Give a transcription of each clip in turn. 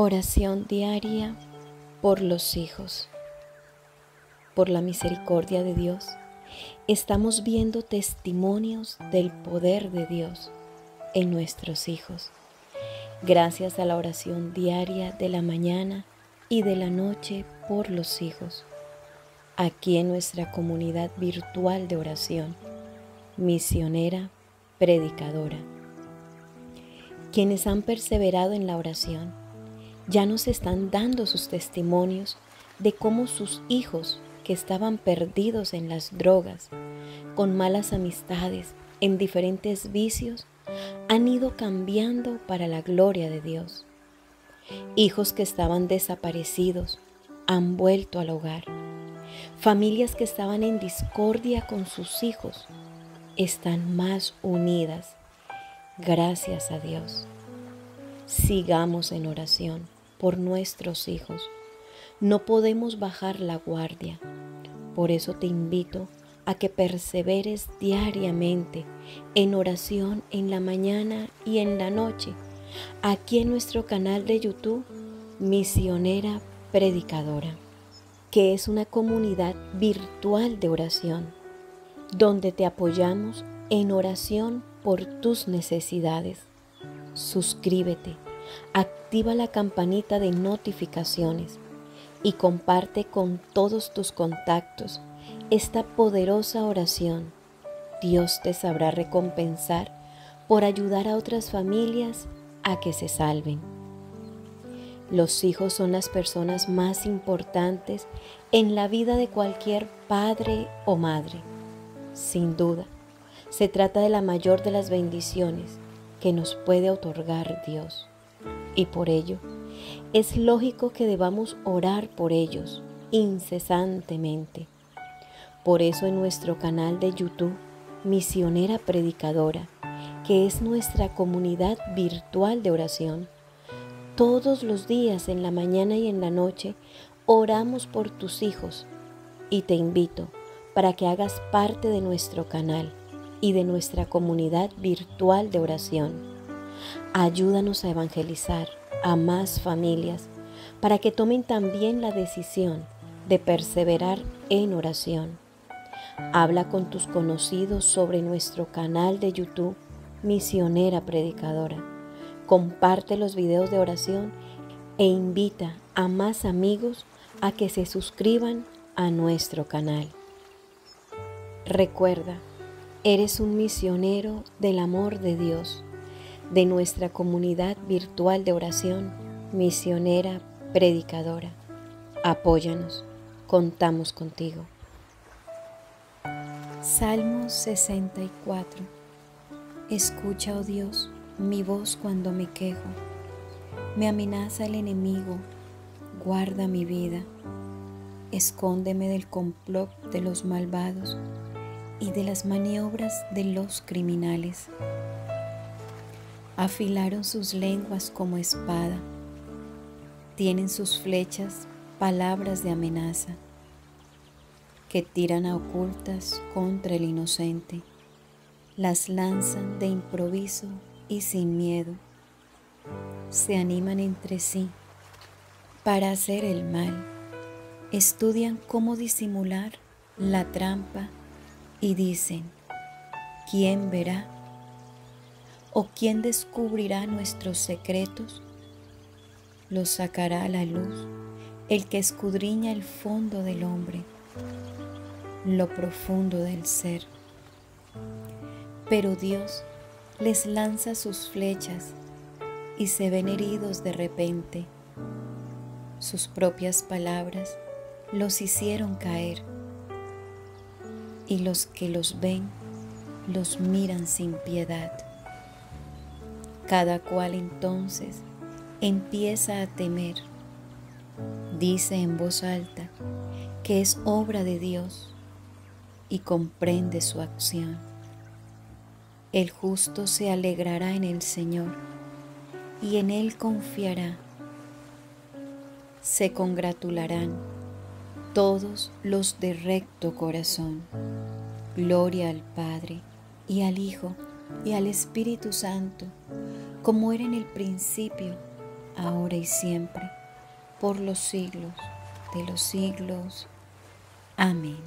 Oración diaria por los hijos. Por la misericordia de Dios, estamos viendo testimonios del poder de Dios en nuestros hijos. Gracias a la oración diaria de la mañana y de la noche por los hijos. Aquí en nuestra comunidad virtual de oración, misionera, predicadora. Quienes han perseverado en la oración, ya nos están dando sus testimonios de cómo sus hijos que estaban perdidos en las drogas, con malas amistades, en diferentes vicios, han ido cambiando para la gloria de Dios. Hijos que estaban desaparecidos han vuelto al hogar. Familias que estaban en discordia con sus hijos están más unidas. Gracias a Dios. Sigamos en oración por nuestros hijos. No podemos bajar la guardia. Por eso te invito a que perseveres diariamente en oración en la mañana y en la noche, aquí en nuestro canal de YouTube, Misionera Predicadora, que es una comunidad virtual de oración, donde te apoyamos en oración por tus necesidades. Suscríbete activa la campanita de notificaciones y comparte con todos tus contactos esta poderosa oración. Dios te sabrá recompensar por ayudar a otras familias a que se salven. Los hijos son las personas más importantes en la vida de cualquier padre o madre. Sin duda, se trata de la mayor de las bendiciones que nos puede otorgar Dios y por ello es lógico que debamos orar por ellos incesantemente. Por eso en nuestro canal de YouTube, Misionera Predicadora, que es nuestra comunidad virtual de oración, todos los días en la mañana y en la noche oramos por tus hijos y te invito para que hagas parte de nuestro canal y de nuestra comunidad virtual de oración Ayúdanos a evangelizar a más familias para que tomen también la decisión de perseverar en oración. Habla con tus conocidos sobre nuestro canal de YouTube Misionera Predicadora. Comparte los videos de oración e invita a más amigos a que se suscriban a nuestro canal. Recuerda, eres un misionero del amor de Dios de nuestra comunidad virtual de oración, misionera, predicadora. Apóyanos, contamos contigo. Salmo 64 Escucha, oh Dios, mi voz cuando me quejo. Me amenaza el enemigo, guarda mi vida. Escóndeme del complot de los malvados y de las maniobras de los criminales afilaron sus lenguas como espada, tienen sus flechas palabras de amenaza que tiran a ocultas contra el inocente, las lanzan de improviso y sin miedo, se animan entre sí para hacer el mal, estudian cómo disimular la trampa y dicen, ¿quién verá? ¿O quién descubrirá nuestros secretos? Los sacará a la luz el que escudriña el fondo del hombre, lo profundo del ser. Pero Dios les lanza sus flechas y se ven heridos de repente. Sus propias palabras los hicieron caer y los que los ven los miran sin piedad. Cada cual entonces empieza a temer. Dice en voz alta que es obra de Dios y comprende su acción. El justo se alegrará en el Señor y en Él confiará. Se congratularán todos los de recto corazón. Gloria al Padre y al Hijo y al Espíritu Santo, como era en el principio, ahora y siempre, por los siglos de los siglos. Amén.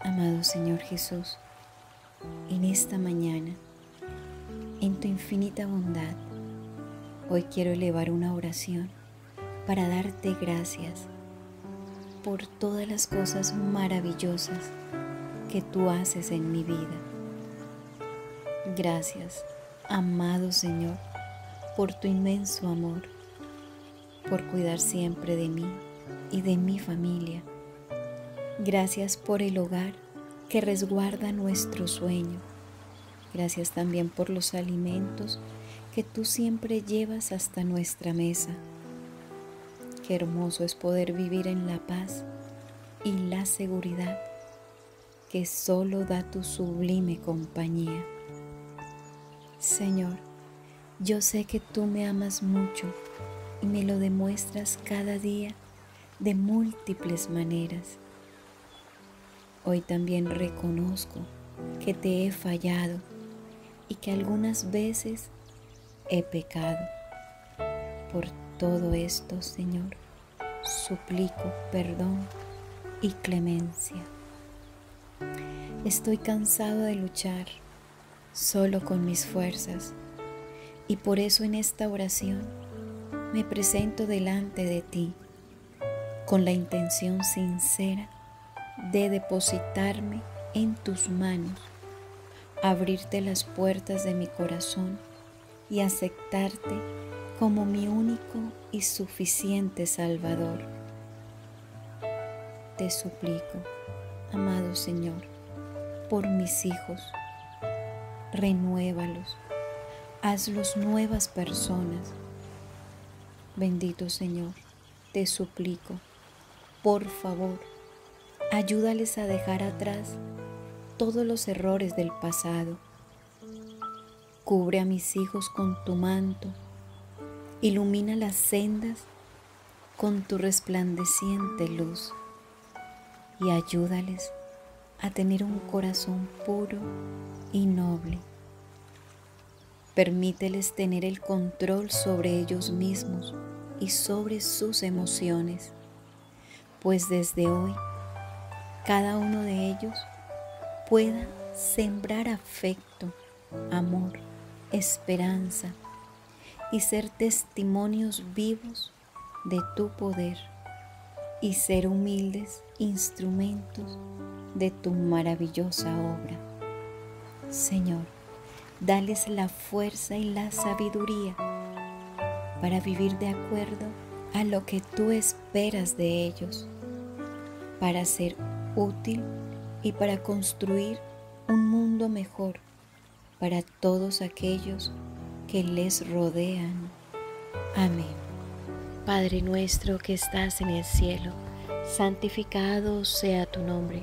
Amado Señor Jesús, en esta mañana, en tu infinita bondad, hoy quiero elevar una oración para darte gracias por todas las cosas maravillosas que tú haces en mi vida. Gracias, amado Señor, por tu inmenso amor, por cuidar siempre de mí y de mi familia. Gracias por el hogar que resguarda nuestro sueño. Gracias también por los alimentos que tú siempre llevas hasta nuestra mesa. Qué hermoso es poder vivir en la paz y la seguridad que solo da tu sublime compañía. Señor, yo sé que tú me amas mucho y me lo demuestras cada día de múltiples maneras. Hoy también reconozco que te he fallado y que algunas veces he pecado. Por todo esto, Señor, suplico perdón y clemencia. Estoy cansado de luchar solo con mis fuerzas y por eso en esta oración me presento delante de ti con la intención sincera de depositarme en tus manos, abrirte las puertas de mi corazón y aceptarte como mi único y suficiente Salvador. Te suplico, amado Señor, por mis hijos, renuévalos hazlos nuevas personas. Bendito Señor, te suplico, por favor, ayúdales a dejar atrás todos los errores del pasado. Cubre a mis hijos con tu manto, ilumina las sendas con tu resplandeciente luz y ayúdales a tener un corazón puro y noble Permíteles tener el control sobre ellos mismos y sobre sus emociones, pues desde hoy cada uno de ellos pueda sembrar afecto, amor, esperanza y ser testimonios vivos de tu poder y ser humildes instrumentos de tu maravillosa obra. Señor, Dales la fuerza y la sabiduría para vivir de acuerdo a lo que tú esperas de ellos, para ser útil y para construir un mundo mejor para todos aquellos que les rodean. Amén. Padre nuestro que estás en el cielo, santificado sea tu nombre.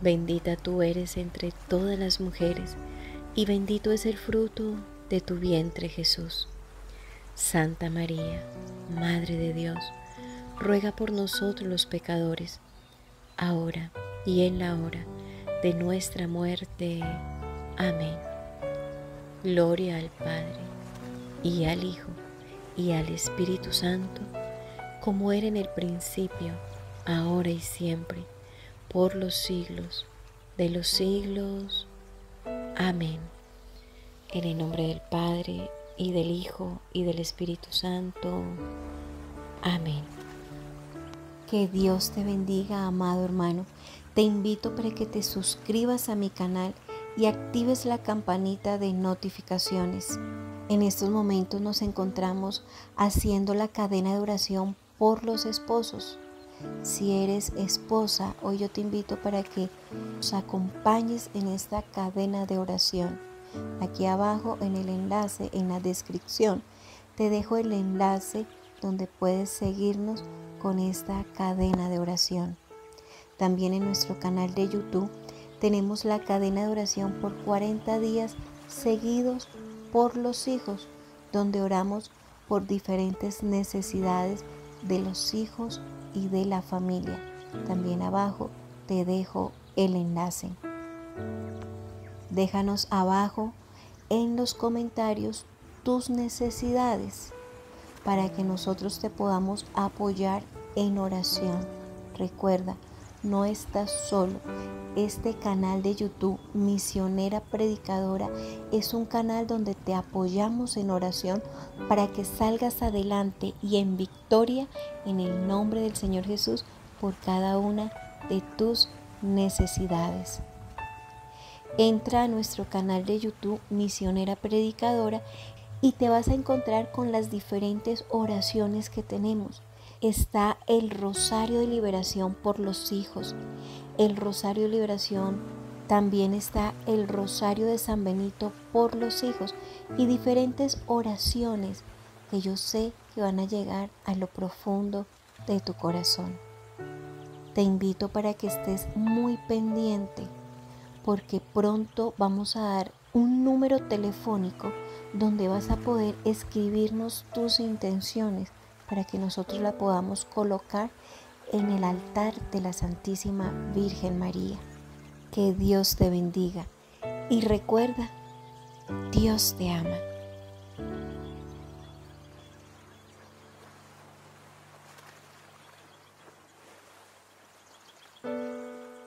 Bendita tú eres entre todas las mujeres y bendito es el fruto de tu vientre Jesús. Santa María, Madre de Dios, ruega por nosotros los pecadores, ahora y en la hora de nuestra muerte. Amén. Gloria al Padre, y al Hijo, y al Espíritu Santo, como era en el principio, ahora y siempre, por los siglos de los siglos. Amén. En el nombre del Padre y del Hijo y del Espíritu Santo. Amén. Que Dios te bendiga, amado hermano. Te invito para que te suscribas a mi canal y actives la campanita de notificaciones. En estos momentos nos encontramos haciendo la cadena de oración por los esposos. Si eres esposa, hoy yo te invito para que nos acompañes en esta cadena de oración. Aquí abajo en el enlace, en la descripción, Te dejo el enlace donde puedes seguirnos con esta cadena de oración. También en nuestro canal de YouTube tenemos la cadena de oración por 40 días seguidos por los hijos, donde oramos por diferentes necesidades de los hijos y de la familia. También abajo te dejo el enlace. Déjanos abajo en los comentarios tus necesidades para que nosotros te podamos apoyar en oración. Recuerda, no estás solo. Este canal de YouTube, Misionera Predicadora, es un canal donde te apoyamos en oración para que salgas adelante y en victoria en el nombre del Señor Jesús por cada una de tus necesidades. Entra a nuestro canal de YouTube Misionera Predicadora y te vas a encontrar con las diferentes oraciones que tenemos. Está el Rosario de Liberación por los hijos, el Rosario de Liberación, también está el Rosario de San Benito por los hijos y diferentes oraciones que yo sé que van a llegar a lo profundo de tu corazón. Te invito para que estés muy pendiente porque pronto vamos a dar un número telefónico donde vas a poder escribirnos tus intenciones para que nosotros la podamos colocar en el altar de la Santísima Virgen María. Que Dios te bendiga y recuerda, Dios te ama.